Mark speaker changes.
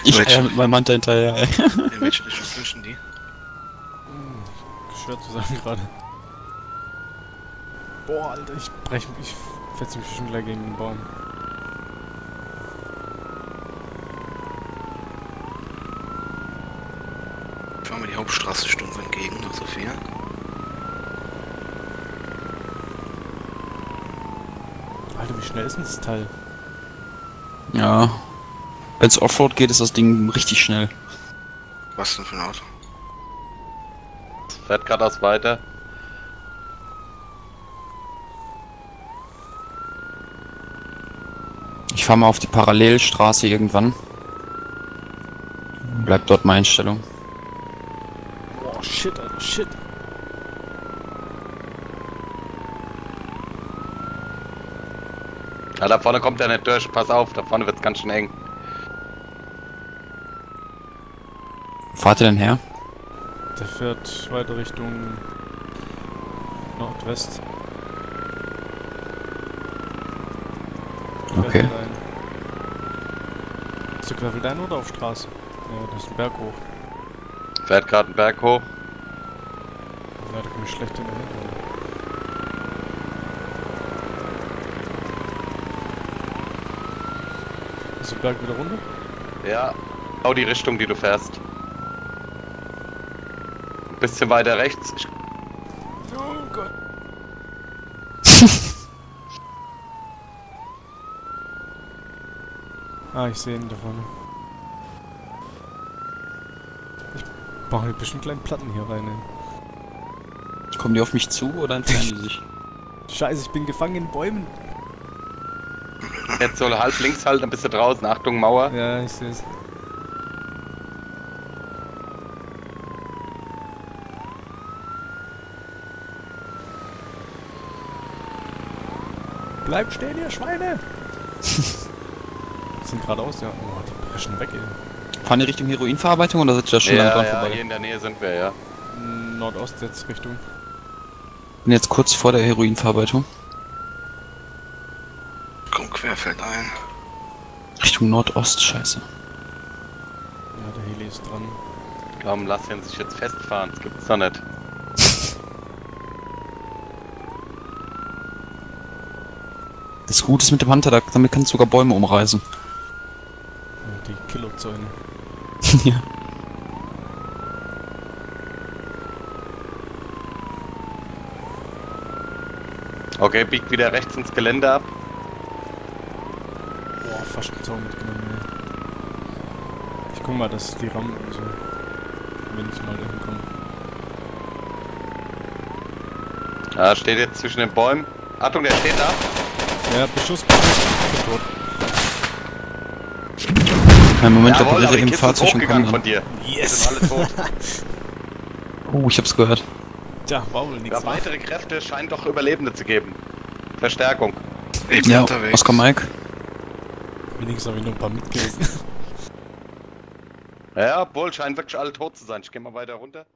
Speaker 1: ich eier mit meinem Mann hinterher, ey.
Speaker 2: In welche Richtung fischen die?
Speaker 3: Schwer zu sagen gerade. Boah, Alter, ich brech mich, ich fetze mich schon gleich gegen den Baum.
Speaker 2: Fahren wir die Hauptstraße stumpf entgegen nach Sofia.
Speaker 3: Alter, wie schnell ist denn das Teil?
Speaker 1: Ja. Wenn's Offroad geht, ist das Ding richtig schnell.
Speaker 2: Was denn für ein Auto?
Speaker 4: Fährt geradeaus weiter.
Speaker 1: Ich fahr mal auf die Parallelstraße irgendwann. Bleibt dort meine Einstellung.
Speaker 3: Boah, shit, Alter, shit.
Speaker 4: Ja, da vorne kommt er nicht durch. Pass auf, da vorne wird's ganz schön eng.
Speaker 1: Wo fahrt ihr denn her?
Speaker 3: Der fährt weiter Richtung Nordwest.
Speaker 1: Okay.
Speaker 3: Querfeldein. Ist der Querfeldein oder auf Straße? Ja, das ist ein Berg hoch.
Speaker 4: Fährt gerade einen Berg hoch.
Speaker 3: Ja, da komme ich schlecht hinterher. Ist der Berg wieder runter?
Speaker 4: Ja, genau die Richtung, die du fährst. Bisschen weiter rechts. Ich,
Speaker 3: Oh Gott. ah, ich sehe ihn da vorne. Ich ein bisschen kleinen Platten hier rein, ey.
Speaker 1: Kommen die auf mich zu oder entfernen die sich?
Speaker 3: Scheiße, ich bin gefangen in Bäumen.
Speaker 4: jetzt so halb links halt, dann bist du draußen. Achtung, Mauer.
Speaker 3: Ja, ich sehe es. Bleibt stehen, ihr Schweine! sind geradeaus, ja. Oh, die brechen weg, ey.
Speaker 1: Fahren die Richtung Heroinverarbeitung oder ihr da schon lange
Speaker 4: Ja,
Speaker 1: dran
Speaker 4: ja,
Speaker 1: vorbei?
Speaker 4: hier in der Nähe sind wir, ja.
Speaker 3: Nordost jetzt Richtung.
Speaker 1: Bin jetzt kurz vor der Heroinverarbeitung.
Speaker 2: Komm querfeld ein.
Speaker 1: Richtung Nordost, scheiße.
Speaker 3: Ja, der Heli ist dran.
Speaker 4: Komm, lass ihn sich jetzt festfahren. Das gibt's doch nicht.
Speaker 1: Das Gute ist mit dem Hunter, da, damit kannst du sogar Bäume umreißen.
Speaker 3: Die Kilozäune.
Speaker 1: ja.
Speaker 4: Okay, biegt wieder rechts ins Gelände ab.
Speaker 3: Boah, fast einen Zaun mitgenommen, ey. Ich guck mal, dass die Rampen und so. Wenn ich mal dahin komme.
Speaker 4: Ja, steht jetzt zwischen den Bäumen. Achtung, der steht da.
Speaker 3: Ja, Beschuss, Beschuss. Tot.
Speaker 1: Einen Moment,
Speaker 4: Jawohl,
Speaker 1: der
Speaker 4: die
Speaker 1: im Fahrzeug schon kommen.
Speaker 4: von dir.
Speaker 3: Yes!
Speaker 4: Sind alle tot.
Speaker 1: Oh, ich hab's gehört.
Speaker 3: Tja, war wohl nichts.
Speaker 4: Ja, weitere Kräfte scheinen doch Überlebende zu geben. Verstärkung.
Speaker 2: Ich bin
Speaker 1: Ja,
Speaker 2: unterwegs.
Speaker 1: Oscar Mike.
Speaker 3: Wenigstens habe ich nur ein paar mitgelesen.
Speaker 4: Ja, obwohl scheinen wirklich alle tot zu sein. Ich geh mal weiter runter.